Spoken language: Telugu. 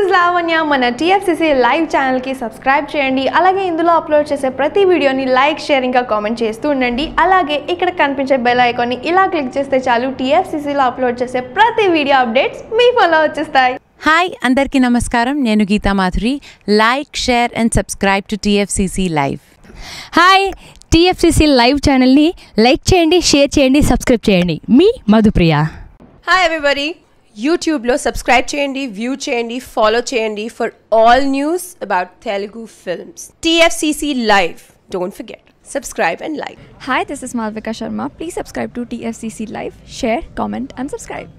ఇస్ లావణ్య మన టీఎఫ్సిసి లైవ్ ఛానల్కి సబ్స్క్రైబ్ చేయండి. అలాగే ఇందులో అప్లోడ్ చేసే ప్రతి వీడియోని లైక్ షేర్ ఇంకా కామెంట్ చేస్తూ ఉండండి. అలాగే ఇక్కడ కనిపించే బెల్ ఐకాన్ని ఇలా క్లిక్ చేస్తే చాలు టీఎఫ్సిసిలో అప్లోడ్ చేసే ప్రతి వీడియో అప్డేట్స్ మీ ఫోన్లో వచ్చేస్తాయి. హాయ్ అందరికీ నమస్కారం. నేను Geeta Madhuri. Like share and subscribe to TFCC live hi TFCC live ఛానల్ని లైక్ చేయండి షేర్ చేయండి సబ్స్క్రైబ్ చేయండి. మీ మధుప్రియ. హాయ్ ఎవ్రీబడి యూట్యూబ్లో సబ్స్క్రైబ్ చేయండి వ్యూ చేయండి ఫాలో చేయండి for all news about Telugu films TFCC live don't forget subscribe and like Hi, this is Malvika Sharma. Please subscribe to TFCC Live, share, comment, and subscribe.